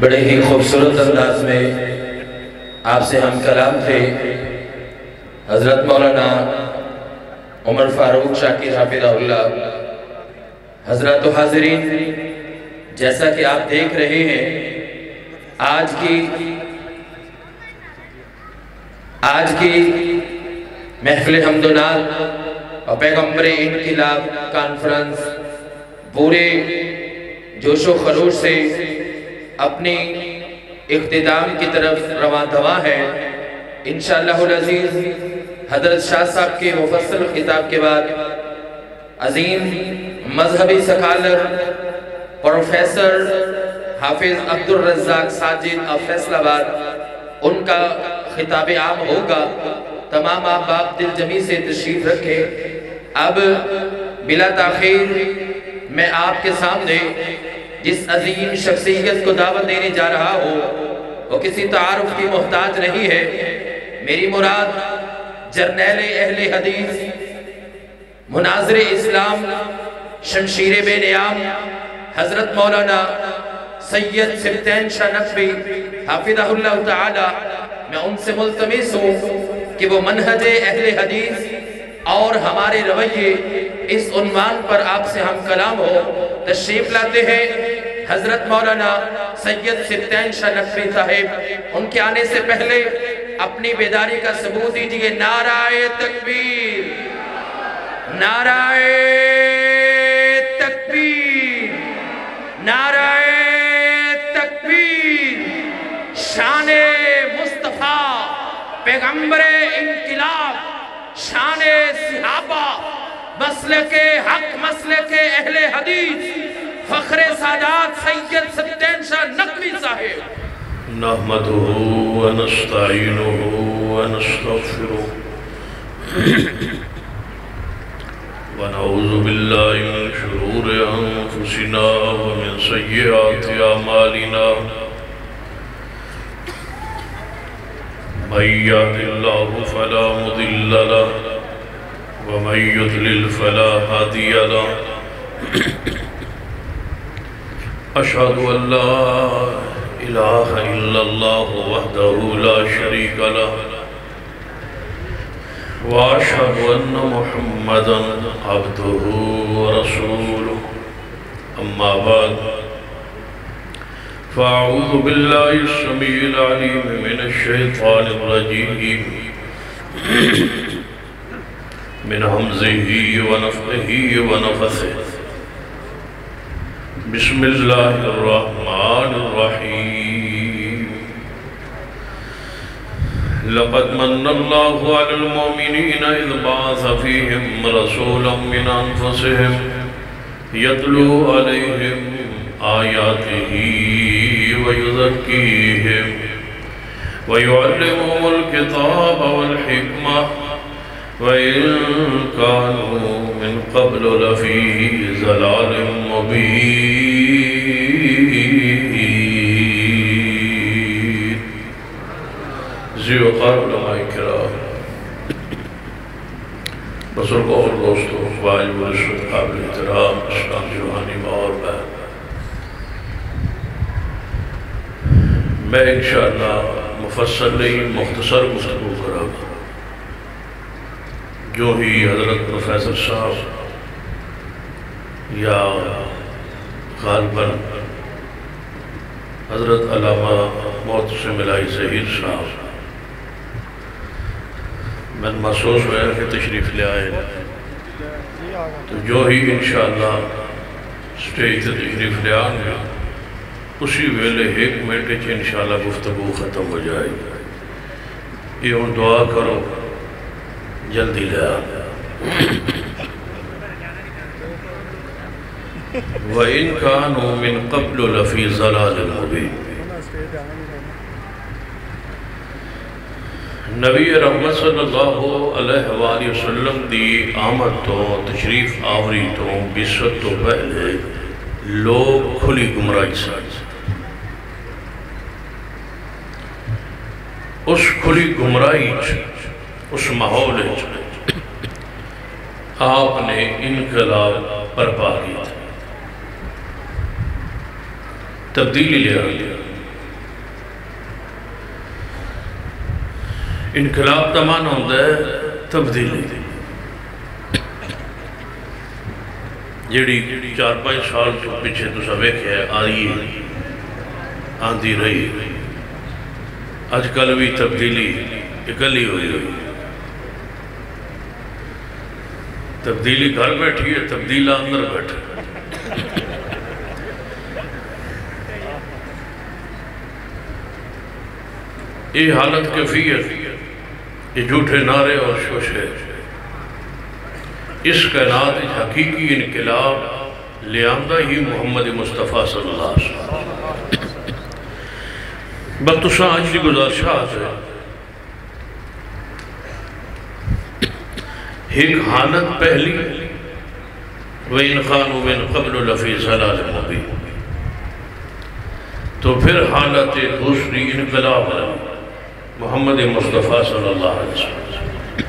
بڑے ہی خوبصورت انداز میں آپ سے ہم کلام تھے۔ حضرت مولانا عمر فاروق شاکر حافظہ اللہ۔ حضرت و حاضرین، جیسا کہ آپ دیکھ رہے ہیں، آج کی آج کی محفل حمد و نال اور پیغمبر انقلاب کانفرنس پورے جوش و خروش سے اپنی اختتام کی طرف رواں دوا ہے۔ انشاءاللہ العزیز، حضرت شاہ صاحب کے مفصل خطاب کے بعد عظیم مذہبی سکالر پروفیسر حافظ عبد الرزاق ساجد آف فیصل آباد، ان کا خطاب عام ہوگا۔ تمام آپ باپ دل جمی سے تشریف رکھے اب بلا تاخیر میں آپ کے سامنے جس عظیم شخصیت کو دعوت دینے جا رہا ہوں وہ کسی تعارف کی محتاج نہیں ہے۔ میری مراد جرنیل اہل حدیث، مناظر اسلام، شمشیر بے نیام، حضرت مولانا سید سبتین شاہ نقوی حافظہ اللہ تعالی۔ میں ان سے ملتمس ہوں کہ وہ منہج اہل حدیث اور ہمارے رویے اس عنوان پر آپ سے ہم کلام ہو، تشریف لاتے ہیں۔ حضرت مولانا سید سبتین شاہ نقوی صاحب، ان کے آنے سے پہلے اپنی بیداری کا ثبوت دیجیے، نعرہ تکبیر۔ نعرہ تکبیر۔ نعرہ تکبیر۔ شان مصطفیٰ، پیغمبر انقلاب، شان صحابہ، مسلک حق، مسلک اہل حدیث فخر سادات سید ستین شاہ نقوی صاحب۔ نحمده ونستعينه ونستغفره ونعوذ بالله من شرور أنفسنا ومن سيئات أعمالنا من يهد الله فلا مضل له ومن يضلل فلا هادي له أشهد أن لا إله إلا الله وحده لا شريك له وأشهد أن محمدا عبده ورسوله. أما بعد، فأعوذ بالله السميع العليم من الشيطان الرجيم. من همزه ونفخه ونفثه بسم الله الرحمن الرحيم. لقد من الله على المؤمنين إذ بعث فيهم رسولا من أنفسهم يتلو عليهم آياته ويزكيهم ويعلمهم الكتاب والحكمة وإن كانوا من قبل لفي زلال مبين علماء کرام بزرگ اور دوستوں قابل احترام، اسلام اور میں میں انشاءاللہ مفصل نہیں، مختصر گفتگو کرا گا۔ جو ہی حضرت پروفیسر صاحب یا غالباً حضرت علامہ محتسم ملائی ظہیر صاحب، میں محسوس ہوا کہ تشریف لے آئے تو جو ہی انشاءاللہ سٹیج سے تشریف لے آئیں گے، اسی ویلے ایک منٹ چ انشاءاللہ گفتگو ختم ہو جائے گی۔ یہ ہوں دعا کرو۔ جلدی لے آ۔ وَإِن كَانُوا مِن قَبْلُ لَفِي ظَلَالٍ مُبِينٍ۔ نبی رحمت صلی اللہ علیہ وآلہ وسلم دی آمد تو، تشریف آوری تو بیست تو پہلے لوگ کھلی گمرائی ساتھ اس کھلی گمرائی اس ماحول آپ نے انقلاب برپا کیا۔ تبدیلی لیا انقلاب کا من ہوتا ہے تبدیلی۔ جیڑی چار پانچ سال تو پیچھے تو سب ہے آئی آندھی رہی۔ اج کل بھی تبدیلی اکلی ہوئی ہوئی۔ تبدیلی گھر بیٹھی ہے تبدیلہ اندر بیٹھے یہ حالت کیفیت یہ جھوٹے نعرے اور شوشے اس کائنات حقیقی انقلاب لے آمدہ ہی محمد مصطفیٰ صلی اللہ علیہ وسلم۔ بس تو ساں آج دی گزارشات ہے ایک حالت پہلی، وَإِنْ خَانُوا مِنْ قَبْلُ لَفِي صَلَالِ مُبِينَ۔ تو پھر حالت دوسری انقلاب محمد مصطفیٰ صلی اللہ علیہ وسلم۔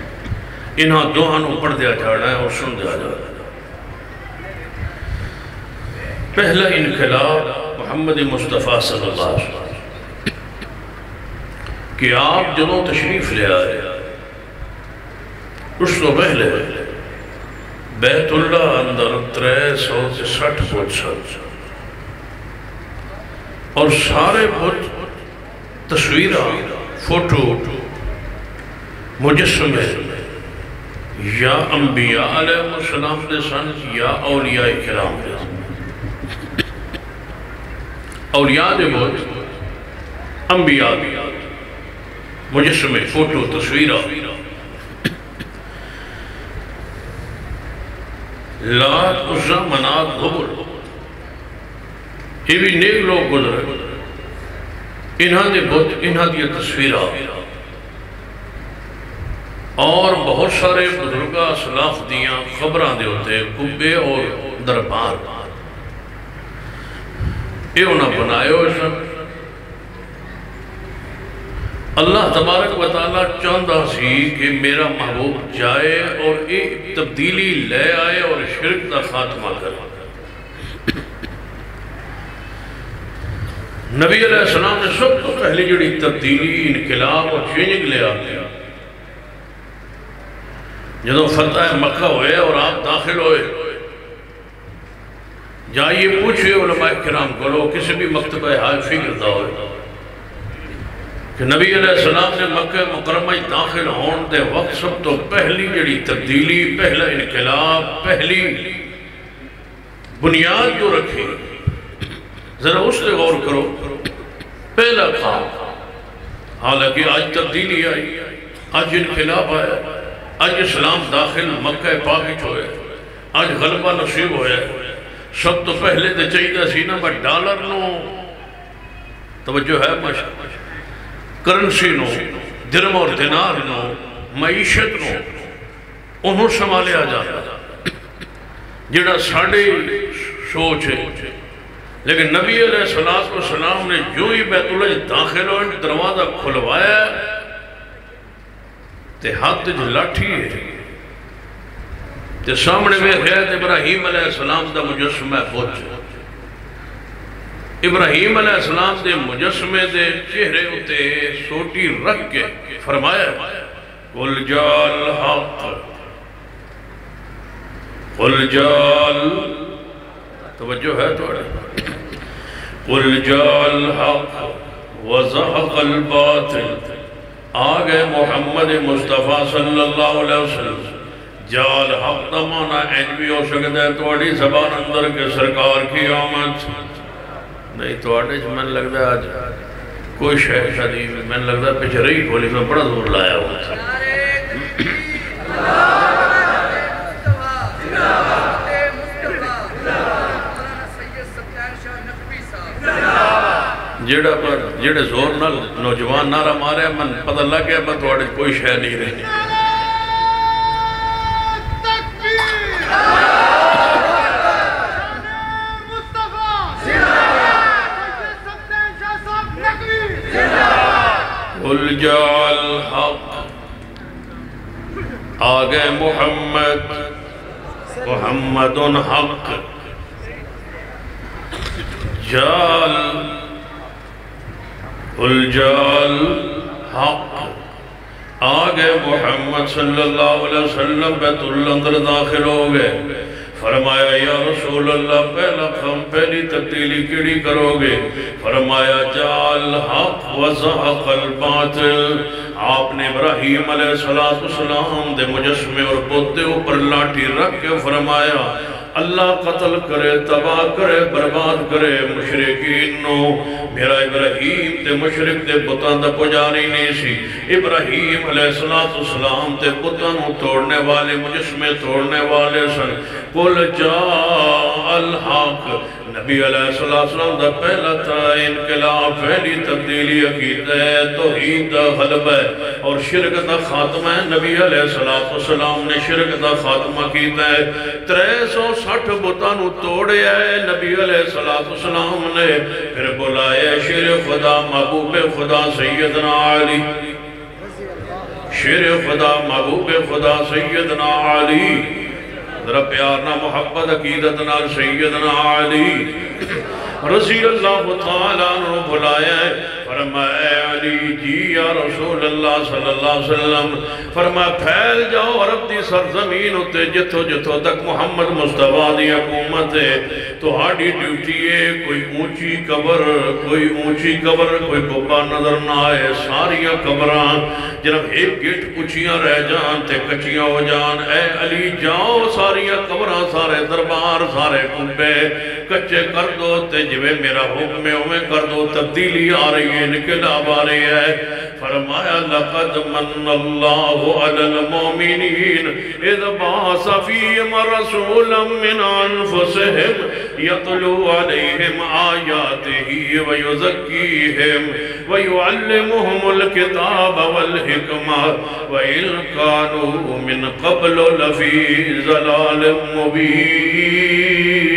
انہاں دوہانوں پڑھ دیا جانا ہے اور سن دیا جانا ہے۔ پہلا انقلاب محمد مصطفیٰ صلی اللہ علیہ وسلم۔ کہ آپ جنہوں تشریف لے آئے۔ اس تو پہلے بیت اللہ اندر ترے سو سے سٹھ بوچھ سر اور سارے بوچھ تصویرہ فوٹو، مجسمے یا انبیاء علیہ السلام دے سن یا اولیاء کرام دے سن۔ اولیاء دے بہت انبیاء دے مجسمے، فوٹو تصویرہ لات عزا منات غبر۔ یہ بھی نیک لوگ گزرے۔ انہاں دے بہت انہاں دی تصویرہ اور بہت سارے بزرگا اسلاف دیاں خبران دے ہوتے کبے اور دربار۔ یہ انہاں بنائے ہوئے سن۔ اللہ تبارک و تعالیٰ چاندہ سی کہ میرا محبوب جائے اور ایک تبدیلی لے آئے اور شرک کا خاتمہ کرے۔ نبی علیہ السلام نے سب تو پہلی جڑی تبدیلی، انقلاب اور چینجنگ لے آتے ہیں جدو فتح مکہ ہوئے اور آپ داخل ہوئے، جائیے پوچھئے علماء کرام کرو کسی بھی مکتبہ حائفی کرتا ہوئے۔ کہ نبی علیہ السلام نے مکہ مکرمہ داخل ہون دے وقت سب تو پہلی جڑی تبدیلی، پہلا انقلاب، پہلی بنیاد جو رکھی، ذرا اس سے غور کرو۔ پہلا کام حالانکہ آج تبدیلی آئی، آج انقلاب آیا، آج اسلام داخل مکہ پاکچ ہوئے آج غلبہ نصیب ہوئے سب تو پہلے تو چاہیے سی نا، میں ڈالر نو توجہ ہے ماشاء کرنسی نو درم اور دینار نو، معیشت نو، انہوں سنبھالے آ جاتا جڑا ساڑھے سوچ ہے۔ لیکن نبی علیہ السلام نے جو ہی بیت اللہ داخل ہوئے، دروازہ کھلوایا تے ہاتھ جو لاٹھی ہے۔ تے سامنے میں خیرت ابراہیم علیہ السلام دا مجسمہ پہنچ ابراہیم علیہ السلام دے مجسمے دے چہرے ہوتے سوٹی رکھ کے فرمایا، قل جال حق قل جال توجہ ہے توڑے قل جال حق وزحق الباطل۔ آگے محمد مصطفیٰ صلی اللہ علیہ وسلم۔ جال حق دمانا اینوی ہو سکتا ہے توڑی زبان اندر کے سرکار کی آمد۔ نہیں توڑی جو میں لگتا ہے آج کوئی شہر شدید میں لگتا ہے رہی کھولی میں بڑا دور لایا ہوا تھا جیڑا پر جیڑے زور نہ نوجوان نارا مارے، من پتہ لگ گیا میں توڑے کوئی شہ قل جال حق آگے محمد. محمد حق. جال. قل جال حق آگے محمد صلی اللہ علیہ وسلم بیت اللہ اندر داخل ہو گئے. فرمایا، یا رسول اللہ، پہلا خم پہلی تبدیلی کیڑی کرو گے؟ فرمایا جال حق وزحق الباطل. آپ نے ابراہیم علیہ السلام دے مجسمے اور بودے اوپر لاٹھی رکھ کے فرمایا اللہ قتل کرے، تباہ کرے، برباد کرے مشرقین نو۔ میرا ابراہیم تے مشرق تے بتان دا پجاری نہیں سی۔ ابراہیم علیہ السلام تے بتان توڑنے والے، مجسمے توڑنے والے سن۔ قل جا الحق۔ نبی علیہ السلام دا پہلا تھا، انقلاب، پہلی تبدیلی عقید ہے، توحید دا غلب ہے اور شرک دا خاتمہ ہے، نبی علیہ السلام نے شرک دا خاتمہ کیتا ہے۔ ترے سو سٹھ بتانو توڑے آئے نبی علیہ السلام نے۔ پھر بلائے شیر خدا محبوب خدا سیدنا علی۔ شیر خدا محبوب خدا سیدنا علی۔ ذرا پیارنا محبت عقیدتنا سیدنا علی رضی اللہ تعالیٰ نے بلایا ہے۔ فرمایا علی جی یا رسول اللہ صلی اللہ علیہ وسلم، فرمایا پھیل جاؤ عرب دی سرزمین ہوتے جتو جتو تک محمد مصطفیٰ دی حکومت ہے۔ تو ہاڑی ڈیوٹی ہے کوئی اونچی قبر کوئی اونچی قبر کوئی ببا نظر نہ آئے ساریاں قبران جنب ایک گیٹ اونچیاں رہ جان تے کچیاں ہو جان اے علی جاؤ ساریاں قبران سارے دربار سارے کنبے کچے کر دو تے جوے میرا حکم ہے ہمیں کر دو تبدیلی آ رہی ہے انقلاب آ رہی ہے فرمایا، لقد من اللہ علی المومنین اذ باس فیم رسولا من انفسهم یطلو علیہم آیاته ویزکیہم ویعلمهم الكتاب والحکمہ وَإِن كَانُوا مِن قَبْلُ لَفِي ظَلَالٍ مُبِينٍ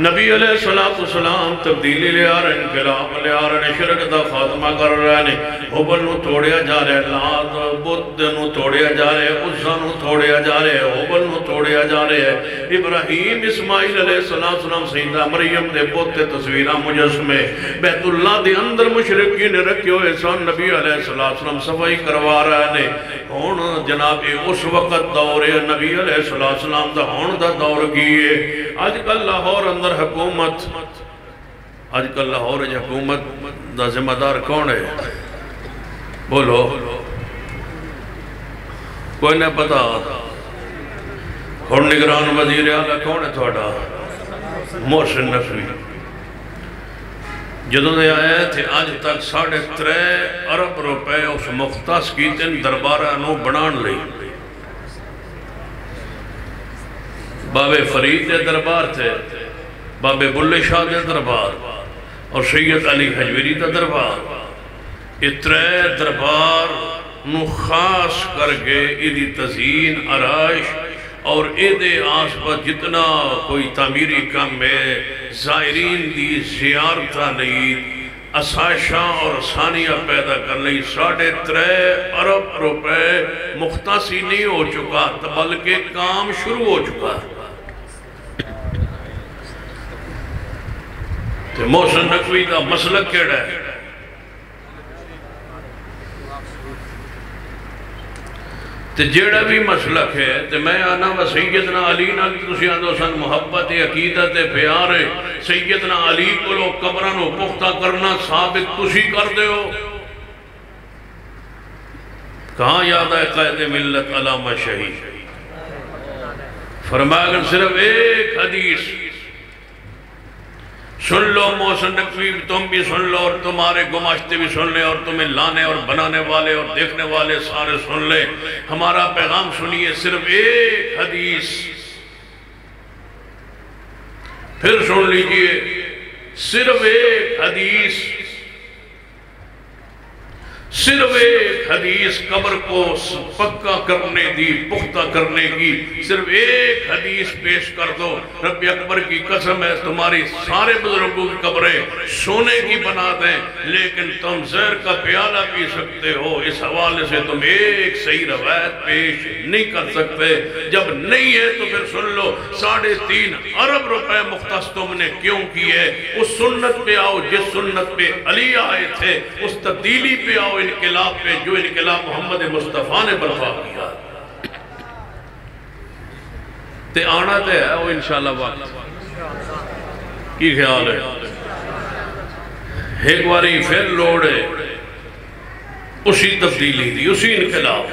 نبی علیہ السلام تبدیلی لے آ رہے ہیں، انقلاب لے آ رہے ہیں، شرک دا خاتمہ کر رہے ہیں۔ حبل نو توڑیا جا رہے ہیں لات بدھ نو توڑیا جا رہے ہیں عزہ نو توڑیا جا رہے ہیں حبل نو توڑیا جا رہے ہیں ابراہیم اسماعیل علیہ السلام سیدہ مریم دے بودتے تصویرہ مجسمے بیت اللہ دے اندر مشرقی نے رکھے ہوئے سن، نبی علیہ السلام صفائی کروا رہے ہیں۔ ہون جناب، اس وقت دور نبی علیہ السلام دا ہون دا دور کیے آج کل لاہور اندر حکومت، آج کل لاہور حکومت دا ذمہ دار کون ہے؟ بولو۔ کوئی نہیں پتا۔ اور نگران وزیر اعلیٰ کون ہے تھوڑا؟ محسن نقوی۔ جدوں نے آئے تھے، آج تک ساڑھے ترے ارب روپے اس مختص کی تین دربارہ نو بنان لئی۔ بابے فرید دے دربار تھے بابے بلے شاہ دے دربار اور سید علی حجویری دا دربار۔ اترے دربار نو خاص کر کے ایدی تزین آرائش اور ایدے آس پر جتنا کوئی تعمیری کم ہے، زائرین دی زیارتہ نہیں اسائشہ اور اسانیہ پیدا کر لئی ساڑھے ترے ارب روپے مختصی نہیں ہو چکا، بلکہ کام شروع ہو چکا۔ ہے تے محسن نقوی دا مسلک کیڑا ہے؟ تے جیڑا بھی مسلک ہے، تے میں آنا و سیدنا علی نال، تسی آندو سن محبت، عقیدت، پیار، سیدنا علی کو لو قبرن و پختہ کرنا ثابت تسی کر دے ہو کہاں یاد ہے قائد ملت علامہ شہید؟ فرمایا اگر صرف ایک حدیث سن لو موسن نقوی تم بھی سن لو اور تمہارے گماشتے بھی سن لے اور تمہیں لانے اور بنانے والے اور دیکھنے والے سارے سن لے۔ ہمارا پیغام سنیے صرف ایک حدیث۔ پھر سن لیجیے، صرف ایک حدیث۔ صرف ایک حدیث قبر کو پکا کرنے دی، پختہ کرنے کی۔ صرف ایک حدیث پیش کر دو۔ رب اکبر کی قسم ہے، تمہاری سارے بزرگوں کی قبریں سونے کی بنا دیں، لیکن تم زہر کا پیالہ پی سکتے ہو۔ اس حوالے سے تم ایک صحیح روایت پیش نہیں کر سکتے۔ جب نہیں ہے تو پھر سن لو، ساڑھے تین ارب روپے مختص تم نے کیوں کی ہے اس سنت پہ آؤ، جس سنت پہ علی آئے تھے، اس تبدیلی پہ آؤ۔ انقلاب پہ جو انقلاب محمد مصطفیٰ نے برپا کیا۔ تے آنا تے ہے وہ انشاءاللہ وقت۔ کی خیال ہے؟ ایک باری پھر لوڑ ہے۔ اسی تبدیلی دی، اسی انقلاب۔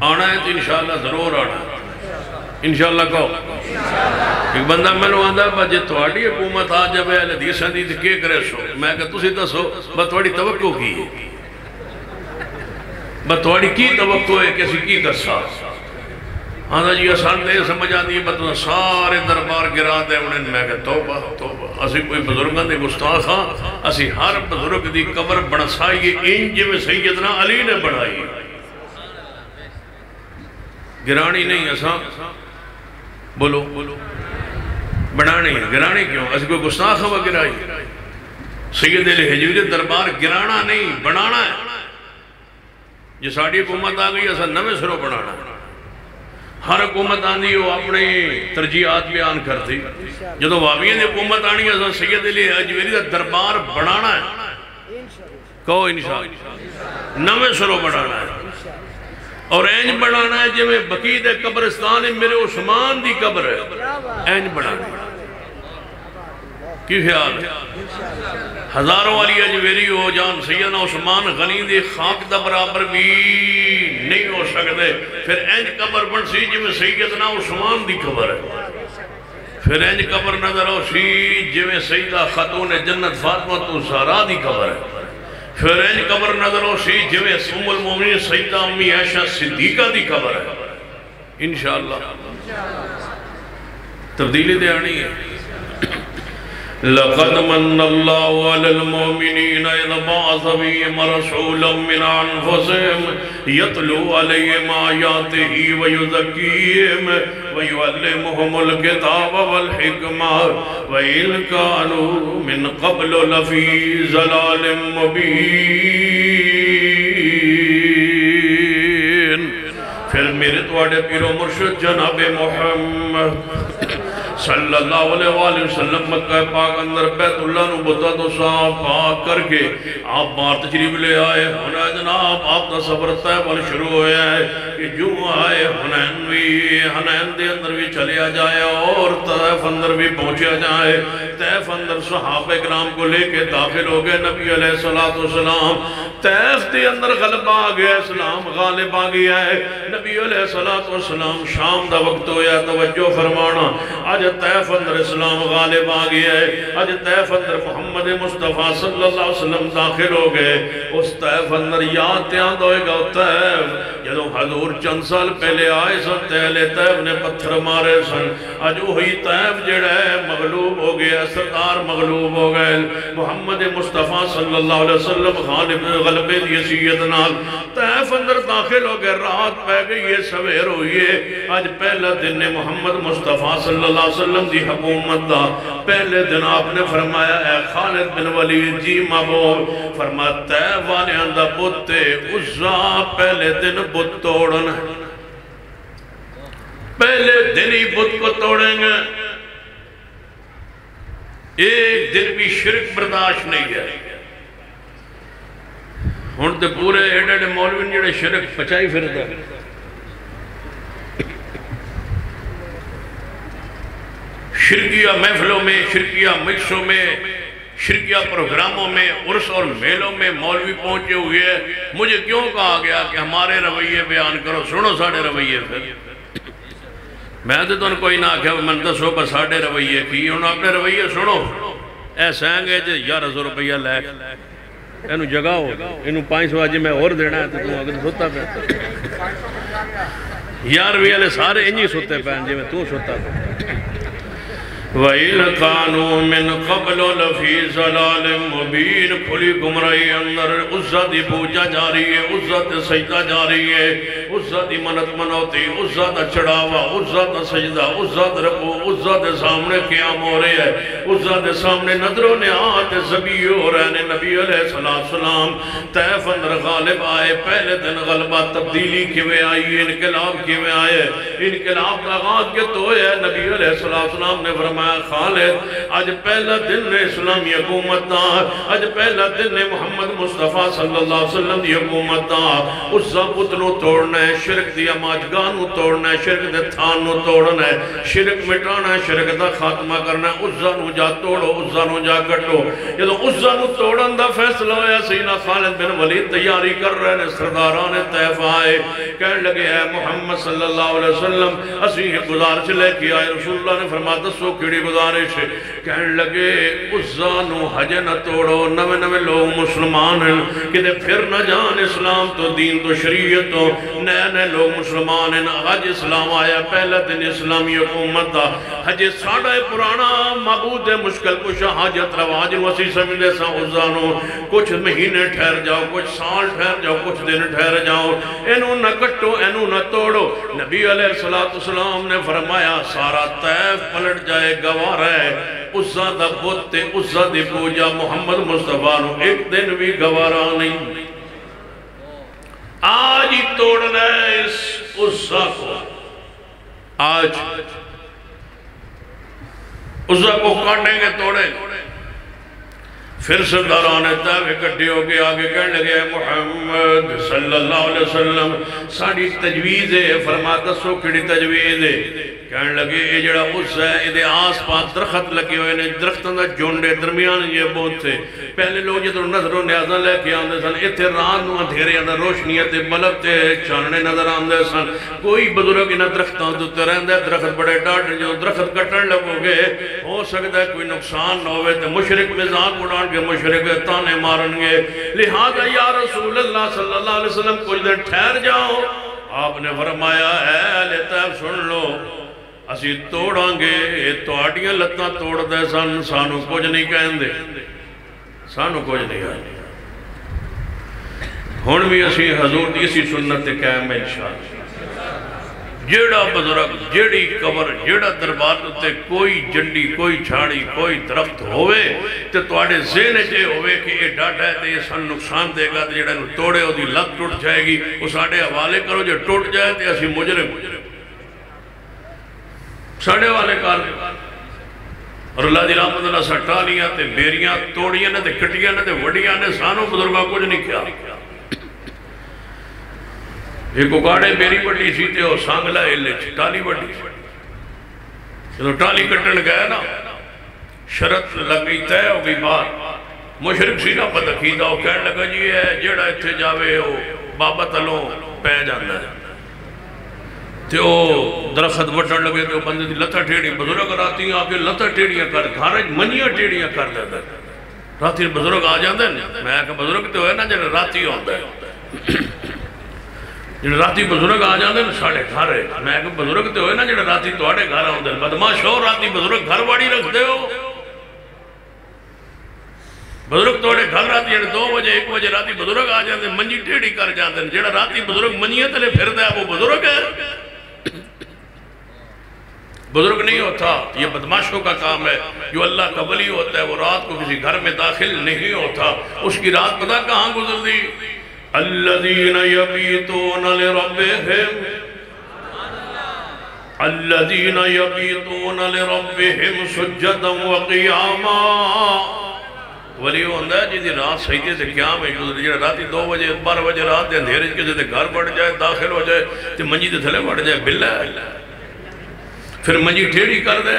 آنا ہے تو انشاءاللہ ضرور آنا۔ ہے انشاءاللہ کہو۔ ایک بندہ میں نے آندہ با جے جی تھوڑی حکومت آ جب ہے حدیث دی تو کرے سو؟ میں کہا، تسی دسو با تھوڑی توقع کی ہے؟ با تھوڑی کی توقع ہے کسی کی کر ساتھ آندہ جی آسان دے سمجھ آندی ہے بطن سارے دربار گرا دے انہیں میں کہا، توبہ توبہ۔ اسی کوئی بزرگان دے گستاخ ہاں اسی ہر بزرگ دی قبر بڑھسائی انج جی میں سیدنا علی نے بڑھائی گرانی نہیں ایسا بولو بنانی گرانی کیوں؟ ایسے کوئی گستاخ ہوا گرائی؟ سید علی حجوری دربار گرانا نہیں، بنانا ہے۔ جی یہ ساڑھی حکومت آ گئی ایسا نوے سروں بنانا۔ ہر حکومت آنی ہو اپنے ترجیحات بیان کرتی۔ جدو وابیاں دی حکومت آنی ہے سید علی حجوری دا دربار بنانا ہے۔ کہو انشاءاللہ۔ نوے سروں بنانا ہے۔ اور اینج بڑھانا ہے جو میں بقید قبرستان میرے عثمان دی قبر ہے۔ اینج بڑھانا ہے۔ کی خیال ہے؟ ہزاروں والی اجویری ہو، جان سیدنا عثمان غنی دے خاک دا برابر بھی نہیں ہو سکتے۔ پھر اینج قبر بن سی جو میں سیدنا عثمان دی قبر ہے۔ پھر اینج قبر نظر ہو سی جو میں سیدہ خاتون جنت فاطمہ تو سارا دی قبر ہے۔ پھر این قبر نظر ہو سی جوے سم المومنین سیدہ امی عیشہ صدیقہ دی قبر ہے۔ انشاءاللہ۔ تبدیلی دے آنی ہے۔ لقد من الله على المؤمنين إذا بعث بهم رسولا من أنفسهم يتلو عليهم آياته ويزكيهم ويعلمهم الكتاب والحكمة وإن كانوا من قبل لفي زلال مبين. پھر میرے توڑے پیرو مرشد جناب محمد صلی اللہ علیہ وآلہ وسلم، مکہ پاک اندر بیت اللہ نو بتا تو صاحب پاک کر کے آپ بار تشریف لے آئے۔ ہونا جناب، آپ تا سفر تیبل شروع ہویا ہے کہ جو آئے ہنین بھی ہنین دے اندر بھی چلیا جائے اور تیف اندر بھی پہنچیا جائے۔ تیف اندر صحابہ اکرام کو لے کے داخل ہو گئے نبی علیہ السلام تیف دے اندر غلب آ گیا، اسلام غالب آ گیا ہے۔ نبی علیہ السلام شام دا وقت ہویا، توجہ فرمانا۔ آج تیف اندر اسلام غالب آ گیا ہے۔ آج تیف اندر محمد مصطفیٰ صلی اللہ علیہ وسلم داخل ہو گئے۔ اس تیف اندر یاد تیان دوئے گا تیف جدو حضور چند سال پہلے آئے سن تیلے تیف نے پتھر مارے سن۔ آج وہی تیف جڑا ہے، مغلوب ہو گیا، سردار مغلوب ہو گئے۔ محمد مصطفیٰ صلی اللہ علیہ وسلم غالب، غلبے دی سید نال تیف اندر داخل ہو گئے۔ رات پہ گئی ہے، سویر ہوئی ہے۔ آج پہلا دن محمد مصطفیٰ صلی اللہ علیہ وسلم وسلم دی حکومت دا۔ پہلے دن آپ نے فرمایا، اے خالد بن ولید جی مابور۔ فرماتا ہے والے اندہ بتے عزا، پہلے دن بت توڑن۔ پہلے دن ہی بت کو توڑیں گے۔ ایک دن بھی شرک برداشت نہیں ہے۔ ہون تے پورے ایڈے ایڈے مولوین جڑے شرک پچائی پھر دا شرکیہ محفلوں میں، شرکیہ مجسوں میں، شرکیہ پروگراموں میں عرص اور میلوں میں مولوی پہنچے ہوئے ہیں۔ مجھے کیوں کہا گیا کہ ہمارے رویے بیان کرو؟ سنو ساڑھے رویے پھر۔ میں تو تن کوئی نہ آکھا من دسو بس ساڑھے رویے کی، انہوں اپنے رویے سنو۔ اے سینگے جے جی، یارہ سو روپیہ لے۔ اینو جگہ ہو اینو پانچ سو آجی میں اور دینا ہے تو تم اگر سوتا پہ یار بھی علیہ سارے انجی سوتے پہ جی میں تو سوتا پہ قَانُوا مِنْ قَبْلُ لَفِي زَلَالٍ مُبِينٍ کھلی گمرائی اندر عزت پوجا جاری ہے، عزت سجدہ جاری ہے، عزت منت منوتی، عزت چڑھاوا، عزت سجدہ، عزت رکو عزت سامنے قیام ہو رہے ہے عزت سامنے نظروں نے آت زبی ہو رہے ہیں، نبی علیہ السلام تیف اندر غالب آئے، پہلے دن غلبہ تبدیلی کیوے آئی، انقلاب کیوے آئے، انقلاب کا آغاز کے تو ہے؟ نبی علیہ السلام نے فرمایا فرمایا خالد اج پہلا دن نے اسلامی حکومت دا اج پہلا دن نے محمد مصطفیٰ صلی اللہ علیہ وسلم دی حکومت دا۔ اس زبط نو توڑنا ہے، شرک دی اماجگاہ نو توڑنا ہے، شرک دے تھان نو توڑنا ہے۔ شرک مٹانا ہے، شرک دا خاتمہ کرنا ہے۔ عزہ نو جا توڑو عزہ نو جا کٹو۔ یہ تو عزہ نو توڑن دا فیصلہ ہویا سینہ خالد بن ولید تیاری کر رہے ہیں سرداران طیف آئے۔ کہنے لگے، اے محمد صلی اللہ علیہ وسلم اسی یہ گزارش لے کے آئے۔ رسول اللہ نے فرما دسو کیڑی میری گزارش ہے۔ کہنے لگے عزہ نو حج نہ توڑو، نوے نوے لوگ مسلمان ہیں۔ کہ دے پھر نہ جان اسلام تو، دین تو، شریعت تو۔ نئے نئے لوگ مسلمان ہیں۔ حج اسلام آیا، پہلا دن اسلامی حکومت دا۔ حج ساڑھا پرانا معبود مشکل کچھ حاجت رواج وسی سمجھے سا عزانو کچھ مہینے ٹھہر جاؤ، کچھ سال ٹھہر جاؤ، کچھ دن ٹھہر جاؤ۔ اینو نہ کٹو، اینو نہ توڑو۔ نبی علیہ السلام نے فرمایا، سارا تیف پلٹ جائے گا۔ گوارا ہے۔ عزا دا بوتے عزا دی پوجا محمد مصطفیٰ نو ایک دن بھی گوارا نہیں۔ آج ہی توڑنا ہے اس عزا کو۔ آج۔ عزا کو کاٹیں گے توڑیں۔ گے پھر سرداران تیب اکٹھے ہو کے آگے کہنے لگے، محمد صلی اللہ علیہ وسلم، ساڑی تجویز ہے، فرما دسو کڑی تجویز ہے؟ کہنے لگے، یہ جڑا اس ہے، یہ آس پاس درخت لگے ہوئے نے درختوں دا جونڈے درمیان یہ بہت تھے پہلے لوگ جدو نظر و نیازہ لے کے آندے سن اتھے رات نو اندھیرے اندر روشنیت بلب تے چاننے نظر آندے سن۔ کوئی بزرگ انہ درختوں دوتے رہندے درخت بڑے ڈاٹ جو درخت کٹن لگو گے، ہو سکتا ہے کوئی نقصان نہ ہوئے تے مشرق مزاق اڑان کے مشرق تانے مارن گے۔ لہذا یا رسول اللہ صلی اللہ علیہ وسلم، کچھ دن ٹھہر جاؤ۔ آپ نے فرمایا، اے اہل طیب، سن لو۔ اسی توڑاں گے تو آٹیاں لتاں توڑ دے سن۔ سانو کچھ نہیں کہیں دے سانو کچھ نہیں کہیں دے ہون بھی اسی حضور دی اسی سنت قائم ہے انشاءاللہ۔ جیڑا بزرگ، جیڑی قبر، جیڑا دربار تے کوئی جنڈی، کوئی چھاڑی کوئی درخت ہوئے تے توڑے ذہن چے ہوئے کہ یہ ڈاٹا ہے تے یہ سن نقصان دے گا تے جیڑا انہوں توڑے ہو دی لت ٹوٹ جائے گی اس آڑے حوالے کرو جو ٹوٹ جائے تے اسی مجرم۔ ساڑے والے کار اور اللہ دی رحمت اللہ سٹالیاں تے بیریاں توڑیاں نے تے کٹیاں نے تے وڈیاں نے سانوں بزرگاں کچھ نہیں کیا۔ ایک اگاڑے میری بڑی سی تے وہ سانگلہ ہلے ٹالی بڑی سی۔ جب ٹالی کٹن گیا نا، شرط لگ گئی تے ہو گئی بات۔ مشرق سی نا پتہ کیتا وہ کہنے لگا جی ہے جیڑا اتھے جاوے ہو بابا تلوں پہ جانا ہے۔ تے وہ درخت وٹن لگے، تے وہ بندے دی لتہ ٹیڑی بزرگ راتی آکے لتہ ٹیڑیاں کر گھارج منیاں ٹیڑیاں کر دیتا راتی بزرگ آ جاندے میں کہ بزرگ تے ہوئے نا جنہیں راتی ہوندے جنہیں راتی بزرگ آ جاندے نا ساڑھے گھر ہے۔ میں کہ بزرگ تے ہوئے نا جنہیں راتی توڑے گھر آؤندے بدماش ہو، راتی بزرگ گھر واڑی رکھ دے ہو۔ بزرگ توڑے گھر راتی جنہیں دو بجے، ایک بجے راتی بزرگ آ جاندے منجی ٹیڑی کر جاندے جنہیں راتی بزرگ منجیاں تلے پھر دے وہ بزرگ ہے۔ بزرگ نہیں ہوتا، یہ بدماشوں کا کام ہے۔ جو اللہ کا ولی ہوتا ہے، وہ رات کو کسی گھر میں داخل نہیں ہوتا۔ اس کی رات پتا کہاں گزر دی الذین یبیتون لربہم الذین یبیتون لربہم سجدا وقیاما ولی ہوندہ ہے جی رات سجدے سے قیام ہے، جو راتی دو بجے، بارہ بجے رات دے اندھیرے کسی دے گھر بڑھ جائے، داخل ہو جائے تو منجی دے تھلے بڑھ جائے، بلہ ہے۔ پھر منجی ٹھیڑی کر دے۔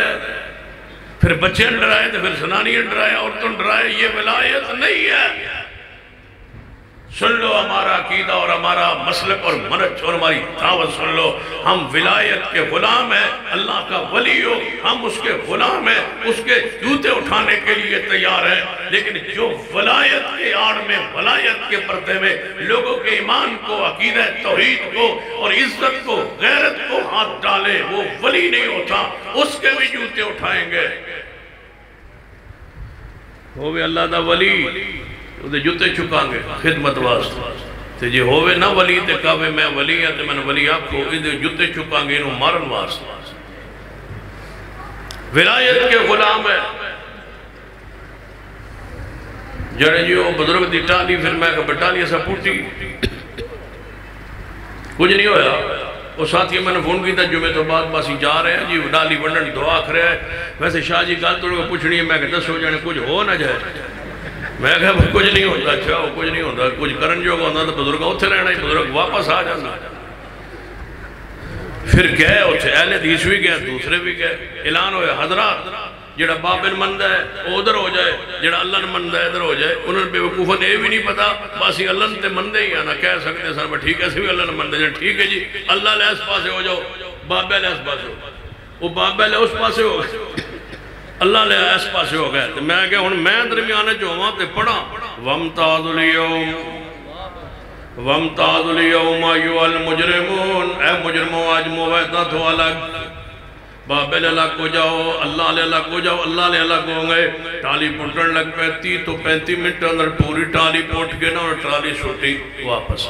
پھر بچے ڈرائے تو پھر سنانی ڈرائے عورتوں ڈرائے یہ ولایت نہیں ہے۔ سن لو ہمارا عقیدہ اور ہمارا مسلک اور منج اور ہماری دعوت سن لو۔ ہم ولایت کے غلام ہیں، اللہ کا ولی ہو۔ ہم اس کے غلام ہیں، اس کے جوتے اٹھانے کے لیے تیار ہیں۔ لیکن جو ولایت کے آڑ میں، ولایت کے پردے میں لوگوں کے ایمان کو، عقیدہ توحید کو اور عزت کو، غیرت کو ہاتھ ڈالے، وہ ولی نہیں ہوتا۔ اس کے بھی جوتے اٹھائیں گے۔ وہ بھی اللہ دا ولی۔ وہ جوتے چکاں گے خدمت واسطہ تے جی ہووے نہ ولی تے کہوے میں ولی ہاں تے میں ولی آپ کو یہ جوتے چکاں گے انہوں مارن واسطہ ولایت کے غلام ہے جڑے جی وہ بزرگ دی ٹالی پھر میں کہ بٹالی ایسا پوٹی کچھ نہیں ہویا وہ ساتھی میں نے فون کیتا جمعے تو بعد بس جا رہے ہیں جی ڈالی ونڈن دعا کر رہے ہیں ویسے شاہ جی گل تو پوچھنی ہے میں کہ دس ہو جانے کچھ ہو نہ جائے میں کہا کچھ نہیں ہوتا اچھا وہ کچھ نہیں ہوتا کچھ کرن جو ہوتا تو بزرگ اتنے رہنا ہی بزرگ واپس آ جانا پھر گئے اتنے اہل حدیث بھی گئے دوسرے بھی گئے اعلان ہوئے حضرات جڑا بابن مند ہے وہ ادھر ہو جائے جڑا اللہ نے مند ہے ادھر ہو جائے انہوں نے بے وقوفا نے یہ بھی نہیں پتا بس ہی اللہ نے مندے ہی آنا کہہ سکتے سر میں ٹھیک ہے سی بھی اللہ نے مندے جائے ٹھیک ہے جی اللہ لے اس پاسے ہو جاؤ بابے لے اس پاسے ہو وہ بابے لے اس پاسے ہو گئے اللہ لے اس پاسے ہو گئے۔ میں کہا ہوں میں درمیانے جو ہوا تے پڑھا وَمْتَادُ الْيَوْمِ۔ وَمْتَادُ الْيَوْمَ اَيُّوَ الْمُجْرِمُونَ۔ اے مجرموں آج مویدہ تو الگ۔ بابے لے اللہ کو جاؤ، اللہ لے اللہ کو جاؤ، اللہ لے اللہ کو گئے ٹالی پوٹن لگ پہتی تو پینتی منٹ اندر پوری ٹالی پوٹ کے نا اور ٹالی چھوٹی واپس۔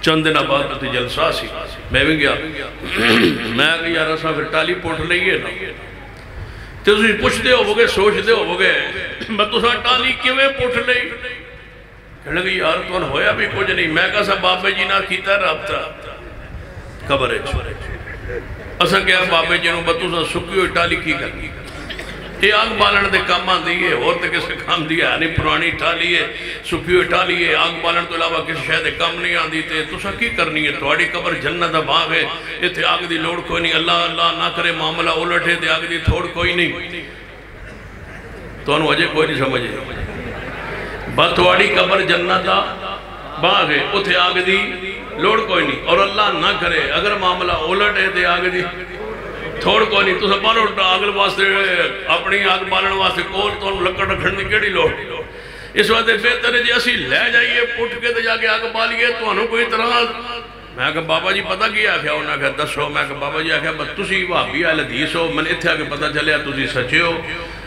چند دن بعد تے جلسہ سی۔ میں بھی گیا۔ میں کہ یار اسا پھر ٹالی پوٹ لئیے نا۔ تے تسی پوچھتے ہو گے سوچتے ہو گے میں تسا ٹالی کیویں پوٹ لئی کہنے لگی یار تو ہویا بھی کچھ نہیں میں کہا سا بابے جی نہ کیتا رابطہ خبر ہے اسا کیا بابے جی نو بتو سا سکی ہوئی ٹالی کی کرنی یہ آگ بالن دے کام آن دیئے اور تے کسے کام دیا یعنی پرانی ٹالی ہے سکی ہوئی ٹالی آگ بالن تو علاوہ کسی شاید کام نہیں آن دیتے تو سا کی کرنی ہے؟ توڑی قبر جنت باغ ہے یہ تھے آگ دی لوڑ کوئی نہیں۔ اللہ اللہ نہ کرے معاملہ اولٹے تے آگ دی تھوڑ کوئی نہیں۔ تو انہوں وجہ کوئی نہیں سمجھے۔ بطواڑی قبر جنتا باغ ہے اتھے آگ دی لوڑ کوئی نہیں۔ اور اللہ نہ کرے، اگر معاملہ اولٹ ہے دے آگ دی تھوڑ کوئی نہیں تو سب بانو آگ واسطے اپنی آگ بالن واسطے کول تو لکڑ رکھن دی کیڑی لوڑ اس وقت بہتر ہے جی اسی لے جائیے پٹ کے تے جا کے آگ بالیے تو انہوں کوئی طرح میں کہا بابا جی پتہ کیا آکھیا انہوں نے کہا دس ہو میں کہا بابا جی آکھیا بس تسی وہابی آل حدیث ہو میں نے اتھے آکے پتہ چلیا تسی سچے ہو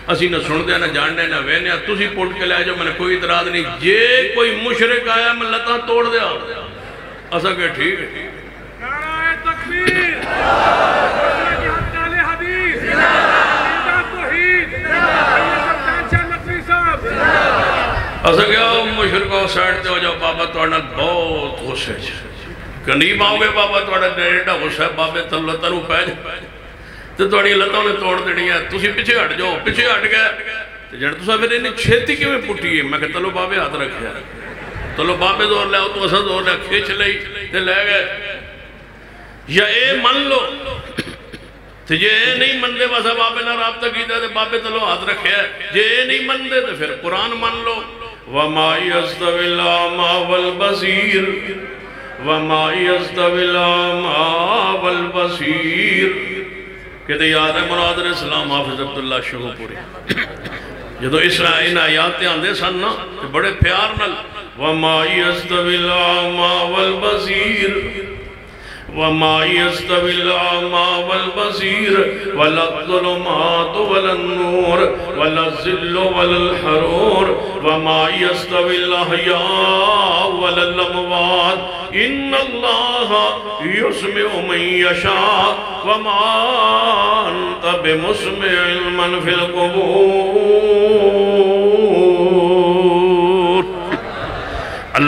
اسی نہ سن دیا نہ جان دیا نہ وینیا تسی پوٹ کے لے جو میں نے کوئی اطراض نہیں جے کوئی مشرک آیا میں لتا توڑ دیا اسا کہ ٹھیک ہے نعرہ تکبیر نعرہ حق حدیث نعرہ توحید نعرہ نقوی صاحب اسا کہ او مشرکو سائڈ تے ہو جاؤ بابا توڑنا بہت غصے چھے کنیب آؤ گے بابا توڑا ڈیڑا غصہ ہے بابے تلو تنو پہ جائے تو توڑی لتاں نے توڑ دینی ہے تسی پیچھے ہٹ جاؤ پیچھے ہٹ گئے تو جڑ تو پھر انہیں چھیتی کیوں میں پٹی ہے میں کہتا لو بابے ہاتھ رکھے تو لو بابے دور لے تو اسا دور لے کھیچ لئی تے لے گئے یا اے من لو تو جے اے نہیں من دے بس بابے نہ رابطہ کی دے بابے تلو ہاتھ رکھے جے اے نہیں من دے تو پھر قرآن من لو وَمَا يَسْتَوِ الْعَامَى وَالْبَصِيرُ. وَمَا يَسْتَوِ الْعَامَى وَالْبَصِيرُ. کہتے یاد ہے مراد علیہ السلام، حافظ عبداللہ شہو پوری جدو اسرائیل آیات آندے سن نا بڑے پیار نل وَمَا يَسْتَوِ الْعَامَى وَالْبَصِيرُ. وما يستوي الأعمى والبصير ولا الظلمات ولا النور ولا الظل ولا الحرور وما يستوي الأحياء ولا الأموات إن الله يسمع من يشاء وما أنت بمسمع من في القبور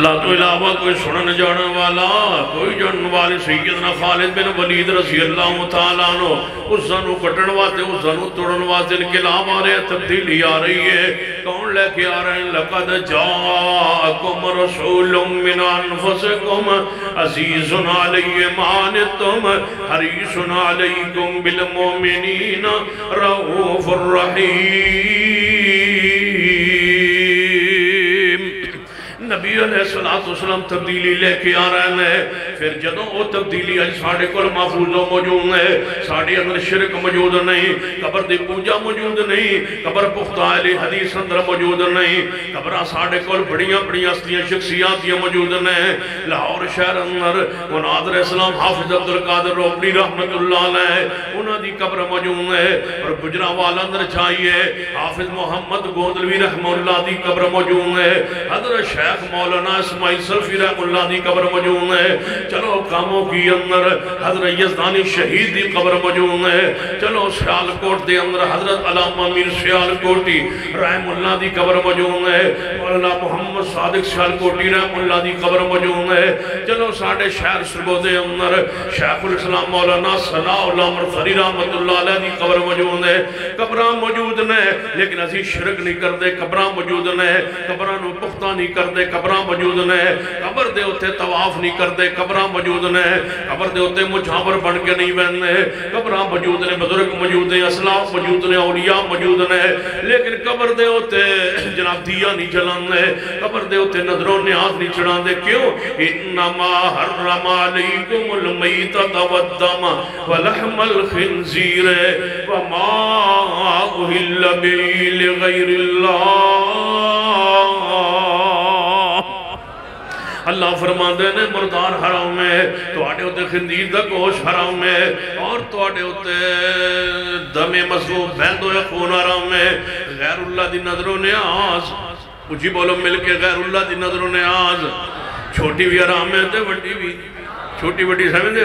اللہ تو علاوہ کوئی سنن جانن والا کوئی جانن والی سیدنا خالد بن ولید رضی اللہ تعالیٰ عنہ اس زنو کٹن واسطے اس زنو توڑن واسطے انقلاب آ رہے تبدیلی آ رہی ہے کون لے کے آ رہے ہیں لقد جاءکم رسول من انفسکم عزیز علی مانتم حریص علیکم بالمومنین رعوف الرحیم نبی علیہ السلام تبدیلی لے کے آ رہے ہیں۔ پھر جدوں وہ تبدیلی آج ساڑھے کل محفوظ موجود ہے ساڑھے اندر شرک موجود نہیں، قبر دی پوجا موجود نہیں، قبر پختہ علی حدیث اندر موجود نہیں۔ قبرہ ساڑھے کل بڑیاں بڑیاں استیاں شخصیات یہ موجود نہیں لاہور شہر اندر منادر اسلام حافظ عبدالقادر روپنی رحمت اللہ علیہ، انہاں دی قبر موجود ہے اور بجرہ والا اندر چاہیے حافظ محمد گوندلوی رحم اللہ دی قبر موجود ہے حضرت شیخ مولانا اسماعیل سلفی رحم اللہ دی قبر موجود ہے۔ چلو کاموں کی اندر حضرت یزدانی شہید دی قبر موجود ہے۔ چلو سیال کوٹ دے اندر حضرت علامہ میر سیال کوٹی رحم اللہ دی قبر موجود ہے۔ مولانا محمد صادق سیال کوٹی رحم اللہ دی قبر موجود ہے۔ چلو ساڑھے شہر سرگو دے اندر شیخ الاسلام مولانا صلاح اللہ مرفری رحمت اللہ علیہ دی قبر موجود ہے۔ قبران موجود نے، لیکن اسی شرک نہیں کر دے قبران موجود نے۔ قبران پختہ نہیں کر دے قبران موجود نے۔ قبر دے ہوتے تواف نہیں کر دے قبران موجود نے۔ قبر دے ہوتے مجھاور بن کے نہیں بہنے قبران موجود نے، بزرگ موجود نے، اسلاف موجود نے، اولیاء موجود نے۔ لیکن قبر دے ہوتے جناب دیا نہیں جلان دے قبر دے ہوتے نظروں نیاز نہیں چڑھان دے کیوں؟ انما حرم علیکم المیتت والدم ولحم الخنزیر وما اہل بی لغیر اللہ۔ اللہ فرما دے نے مردار حرام ہے تو آٹے ہوتے خندیر دا گوش حرام ہے اور تو آٹے ہوتے دم مصروف بہندو ہوئے خون حرام ہے غیر اللہ دی نظروں نے آز مجھے بولو مل کے غیر اللہ دی نظروں نے آز چھوٹی بھی حرام ہے تے وڈی بھی۔ چھوٹی وڈی سمجھ؟ دے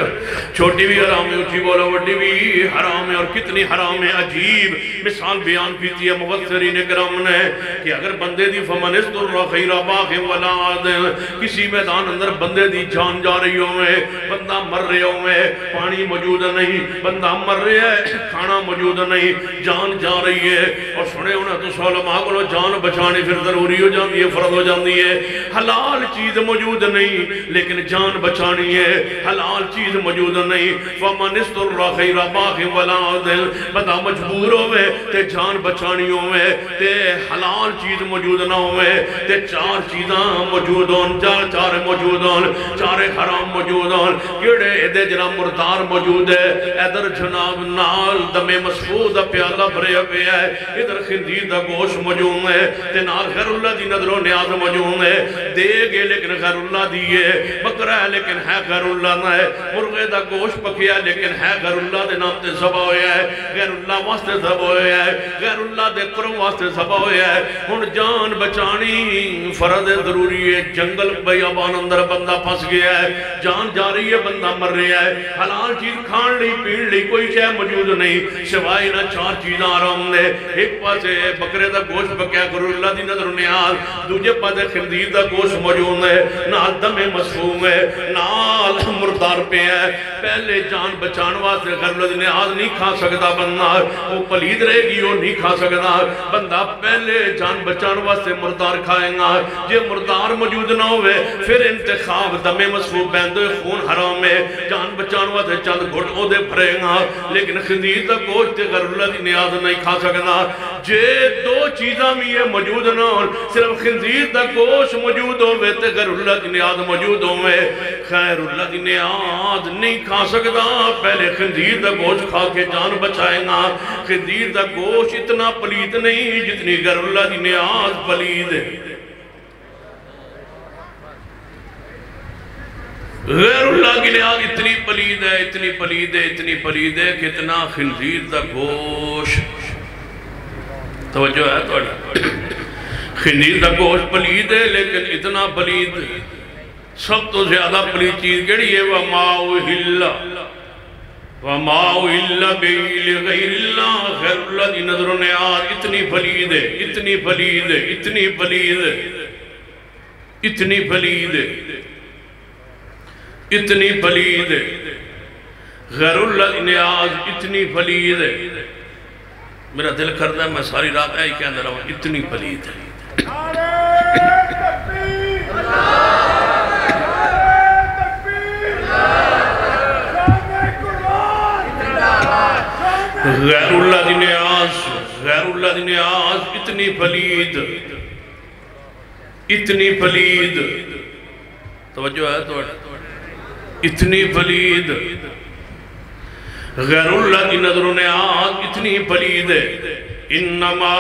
چھوٹی بھی حرام ہے اچھی بولو، وڈی بھی حرام ہے، اور کتنی حرام ہے، عجیب۔ مثال بیان کیتی ہے مبصرین کرام نے کہ اگر بندے دی فمنست الرخیر باغ ولا آدن کسی میدان اندر بندے دی جان جا رہی ہوئے، بندہ مر رہے ہوئے، پانی موجود نہیں، بندہ مر رہے ہے، کھانا موجود نہیں، جان جا رہی ہے۔ اور سنے ہونا تو سولماء کو جان بچانے پھر ضروری ہو جاندی ہے، فرض ہو جاندی ہے۔ حلال چیز موجود نہیں، لیکن جان بچانی ہے۔ حلال چیز موجود نہیں۔ فمن استر خیر باغ ولا عدل۔ بندہ مجبور ہوئے تے جان بچانی ہوئے تے حلال چیز موجود نہ ہوئے تے چار چیزاں موجود ہون، چار چار موجود ہون، چار حرام موجود ہون۔ کیڑے ادھے جناب مردار موجود ہے ادھر جناب نال دم مسفود پیالہ بھرے ہوئے ہے، ادھر خندیر دا گوشت موجود ہے، تے نال خیر اللہ دی نظر و نیاز موجود ہے۔ دے گے لیکن خیر اللہ دیئے بکرہ ہے لیکن ہے خیر اللہ اللہ نہ ہے۔ مرغے دا گوشت پکیا، لیکن ہے غیر اللہ دے نام تے زبا ہویا ہے۔ غیر اللہ واسطے زبا ہویا ہے۔ غیر اللہ دے قرم واسطے زبا ہویا ہے۔ ہن جان بچانی فرض ضروری ہے۔ جنگل بیابان اندر بندہ پھنس گیا ہے۔ جان جا رہی ہے، بندہ مر رہا ہے۔ حلال چیز کھان لی، پین لی، کوئی شے موجود نہیں۔ سوائے نہ چار چیزاں آرام دے ایک پاسے بکرے دا گوشت پکیا غیر اللہ دی نظر نیاز۔ دوجے پاسے خندیر دا گوشت موجود ہے۔ نال دم مسفوم ہے۔ نال مردار پہ ہے پہلے جان بچان واسطے غیر نیاز نہیں کھا سکتا بندہ، وہ پلید رہے گی، وہ نہیں کھا سکتا۔ بندہ پہلے جان بچان واسطے مردار کھائیں گا۔ یہ مردار موجود نہ ہوئے، پھر انتخاب دم مسفوب بہندے خون حرام ہے۔ جان بچان واسطے چند گھٹ او دے بھرے گا۔ لیکن خندیر دا گوشت غیر نیاز نہیں کھا سکتا۔ جے دو چیزاں بھی یہ موجود نہ ہو صرف خندیر دا گوشت موجود ہوئے تے غیر اللہ دی نیاز موجود ہوئے۔ خیر اللہ دی نیاز نہیں کھا سکتا، پہلے خندیر دا گوشت کھا کے جان بچائیں گا۔ خندیر دا گوشت اتنا پلید نہیں جتنی غیر اللہ دی نیاز پلید۔ غیر اللہ کی لحاظ اتنی پلید ہے، اتنی پلید ہے، اتنی پلید ہے کہ اتنا خنزیر دا گوشت۔ توجہ ہے تو خنزیر دا گوشت پلید ہے لیکن اتنا پلید۔ ہے سب تو زیادہ پلید چیز کیڑی ہے؟ وَمَا أُهِلَّ وَمَا أُهِلَّ بِهِ لِغَيْرِ اللَّهِ. غیر اللہ دی نظر و نیاز اتنی پلید ہے، اتنی پلید ہے، اتنی پلید ہے، اتنی پلید ہے، اتنی پلید ہے۔ غیر اللہ دی نیاز اتنی پلید ہے۔ میرا دل کرتا ہے، میں ساری رات ہے کہ اندر رہا اتنی پلید ہے۔ غیر اللہ دی نیاز غیر اللہ دی نیاز اتنی پلید اتنی پلید۔ توجہ ہے تو۔ اتنی پلید۔ غیر اللہ کی نظر و نیاز اتنی پلید ہے۔ انما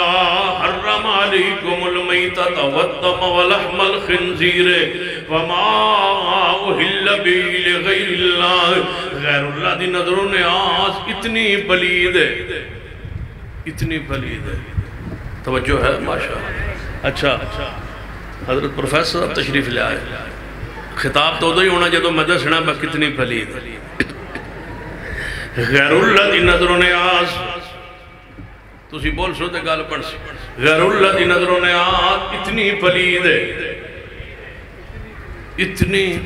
حرم علیکم المیتت والدم ولحم الخنزیر وما اہل بی لغیر اللہ غیر اللہ دی نظر و نیاز اتنی پلید ہے. اتنی پلید ہے. توجہ ہے ماشاء اچھا حضرت پروفیسر اب تشریف لے آئے. خطاب تو ادو ہی ہونا جدو میں دسنا با کتنی پلید غیر اللہ دی نظروں نے آس تسی بول سو تے گال پڑھ سی. غیر اللہ دی نظروں نے آس اتنی پلید ہے۔ اتنی۔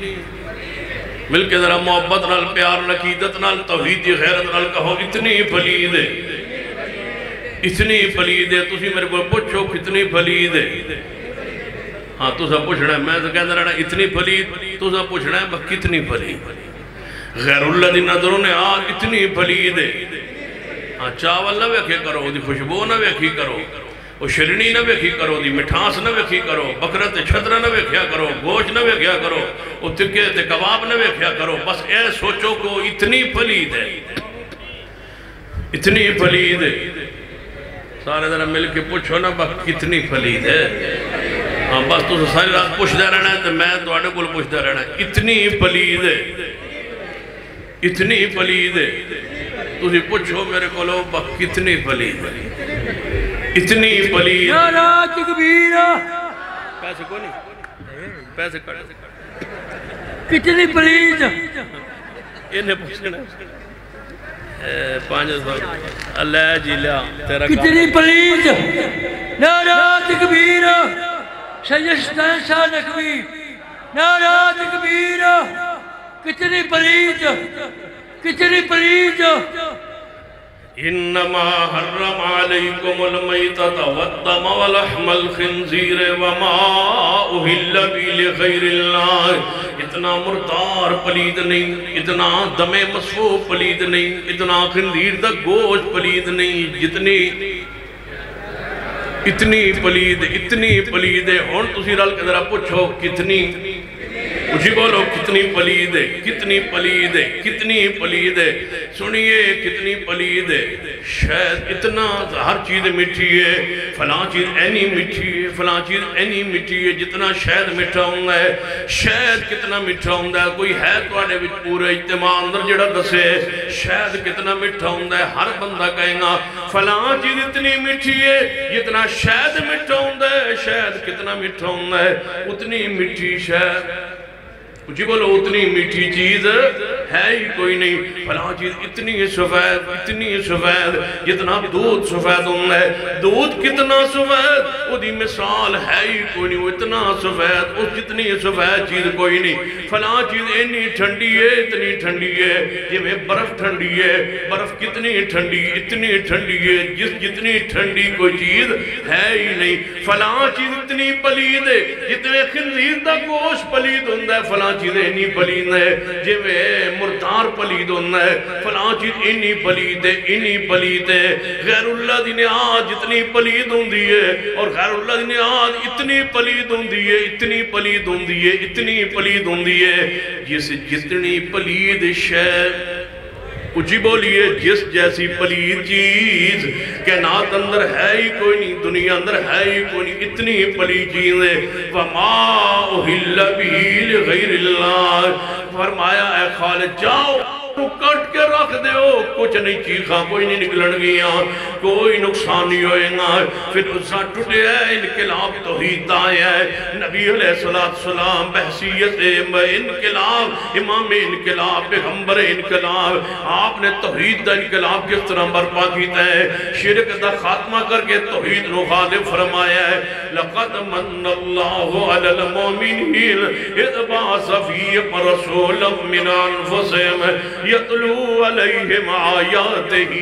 مل کے ذرا محبت نال، پیار نقیدت نال، توحید غیرت نال کہو، اتنی پلید ہے۔ اتنی پلید ہے۔ تسی میرے کو پوچھو، کتنی پلید ہے؟ ہاں تو سا پوچھنا ہے۔ میں تو کہنا رہنا، اتنی پلید۔ تو سا پوچھنا ہے، بس کتنی پلید؟ غیر اللہ دی نظروں نے آج اتنی پلید ہے۔ ہاں چاول نہ ویکھے کرو دی خوشبو نہ ویکھی کرو۔ وہ شرنی نہ ویکھی کرو، دی مٹھاس نہ ویکھی کرو، بکرت چھترہ نہ ویکھیا کرو گوش نہ ویکھیا کرو وہ تکے تے کباب نہ ویکھیا کرو، بس اے سوچو کو اتنی پلید ہے۔ اتنی پلید۔ ہے سارے ذرا مل کے پوچھو نا، بس کتنی پلید ہے۔ ہاں بس تو ساری رات پوچھتا رہنا ہے تو میں تو آنے کو پوچھتا رہنا ہے۔ اتنی پلید۔ ہے اتنی پلید۔ ہے تو اسی پوچھو میرے کو لو بس کتنی پلید۔ ہے اتنی پلید نعرہ تکبیر۔ پیسے کو نہیں؟ پیسے کٹ۔ کتنی پلیز انہیں پوچھنا۔ اے پانچ سو۔ اللہ جی لیا تیرا کتنی پلیز نعرہ تکبیر۔ سجستان شاہ نقوی۔ نعرہ تکبیر۔ کتنی پلیز کتنی پلیز انما حرم علیکم المیتت والدم ولحم الخنزیر وما اہل بی لغیر اللہ اتنا مردار پلید نہیں، اتنا دم مسفو پلید نہیں، اتنا خنزیر دا گوشت پلید نہیں، جتنی اتنی پلید اتنی پلید ہے۔ ہون تسی رل کے ذرا پوچھو، کتنی اسی بولو کتنی پلید ہے، کتنی پلید ہے، کتنی پلید ہے۔ سنیے کتنی پلید ہے۔ شاید اتنا ہر چیز مٹھی ہے، فلاں چیز اینی مٹھی ہے، فلاں چیز اینی مٹھی ہے، جتنا شاید مٹھا ہوں گا ہے، شاید کتنا مٹھا ہوں گا ہے۔ کوئی ہے تو آنے بھی پورے اجتماع اندر جڑا دسے شاید کتنا مٹھا ہوں گا ہے، ہر بندہ کہیں گا، فلاں چیز اتنی مٹھی ہے، جتنا شاید مٹھا ہوں گا ہے، شاید کتنا مٹھا ہوں گا ہے۔ اتنی مٹھی شاید جی بولو اتنی میٹھی چیز ہے ہی کوئی نہیں۔ فلاں چیز اتنی سفید اتنی سفید، جتنا دودھ سفید ہوں ہے دودھ کتنا سفید؟ وہ دی مثال ہے ہی کوئی نہیں، وہ اتنا سفید، اس جتنی سفید چیز کوئی نہیں۔ فلاں چیز اتنی ٹھنڈی ہے، اتنی ٹھنڈی ہے۔ یہ میں برف ٹھنڈی ہے، برف کتنی ٹھنڈی، اتنی ٹھنڈی ہے۔ جس جتنی ٹھنڈی کوئی چیز ہے ہی نہیں۔ فلاں چیز اتنی پلید ہے، جتنے خنزیر دا گوشت پلید ہوں ہے فلاں چیز اینی پلید ہے جی میں مردار پلید ہونا ہے۔ فلاں چیز اینی پلید ہے، اینی پلید ہے۔ غیر اللہ دی آج جتنی پلید ہوں دی ہے۔ اور غیر اللہ دی آج اتنی پلید ہوں دی ہے، اتنی پلید ہوں دی ہے، اتنی پلید ہوں دی ہے۔ جس جتنی پلید شہ اچھی بولیے جس جیسی پلید چیز کائنات اندر ہے ہی کوئی نہیں دنیا اندر ہے ہی کوئی نہیں اتنی پلید چیزیں وَمَا أُحِلَّ بِهِ لِغَيْرِ اللَّهِ فرمایا اے خالد جاؤ تو کٹ کے رکھ دے ہو کچھ نہیں چیخا کوئی نہیں نکلن گیا۔ کوئی نقصان نہیں ہوئے گا۔ پھر اسا ٹوٹے ہے، انقلاب توحید آئے ہے۔ نبی علیہ السلام بحثیت انقلاب، امام انقلاب، پیغمبر انقلاب۔ آپ نے توحید دا انقلاب کس طرح برپا کیتا ہے؟ شرک دا خاتمہ کر کے توحید نو غالب فرمایا ہے۔ لقد من اللہ علی المومنین اذ باس فیہم رسولا من انفسهم يتلو عليهم آياته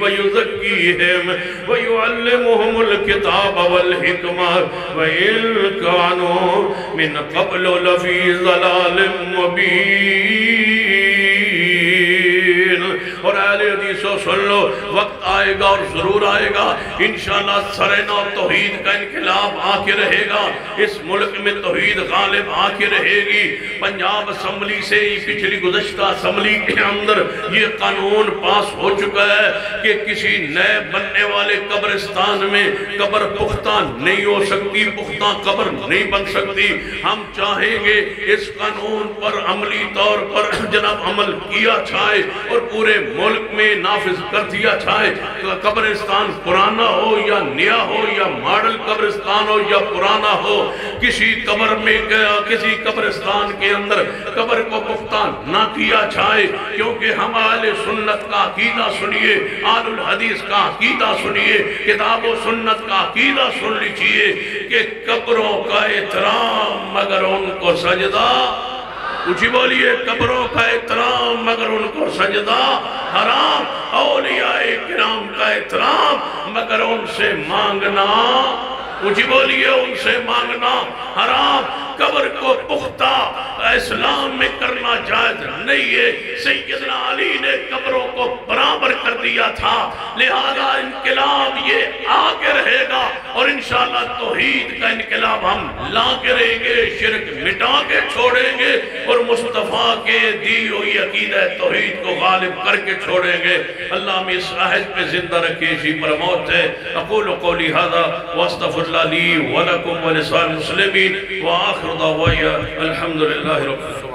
ويزكيهم ويعلمهم الكتاب والحكمة. وإن كانوا من قبل لفي ظلال مبين. سن لو، وقت آئے گا اور ضرور آئے گا۔ انشاءاللہ سرین اور توحید کا انقلاب آ کے رہے گا۔ اس ملک میں توحید غالب آ کے رہے گی۔ پنجاب اسمبلی سے ہی پچھلی گزشتہ اسمبلی کے اندر یہ قانون پاس ہو چکا ہے کہ کسی نئے بننے والے قبرستان میں قبر پختہ نہیں ہو سکتی، پختہ قبر نہیں بن سکتی۔ ہم چاہیں گے اس قانون پر عملی طور پر جناب عمل کیا جائے اور پورے ملک میں نافذ نافذ کر دیا چھائے قبرستان پرانا ہو، یا نیا ہو، یا ماڈل قبرستان ہو، یا پرانا ہو، کسی قبر میں گیا، کسی قبرستان کے اندر قبر کو پختہ نہ کیا چھائے، کیونکہ ہم آل سنت کا عقیدہ سنیے آل الحدیث کا عقیدہ سنیے، کتاب و سنت کا عقیدہ سن لیجیے کہ قبروں کا احترام مگر ان کو سجدہ اچھی بولیے قبروں کا احترام مگر ان کو سجدہ حرام، اولیاء کرام کا احترام مگر ان سے مانگنا اچھی بولیے ان سے مانگنا حرام قبر کو پختہ اسلام میں کرنا جائز نہیں ہے۔ سیدنا علی نے قبروں کو برابر کر دیا تھا۔ لہذا انقلاب یہ آگے رہے گا اور انشاءاللہ توحید کا انقلاب ہم لا کے رہیں گے، شرک مٹا کے چھوڑیں گے اور مصطفیٰ کے دی ہوئی عقیدہ توحید کو غالب کر کے چھوڑیں گے۔ اللہ ہمیں اس عہد پہ زندہ رکھے، اسی پر موت ہے۔ اقول قولی هذا واستغفر اللہ لی ولکم ولسان ويا. الحمد لله رب العالمين.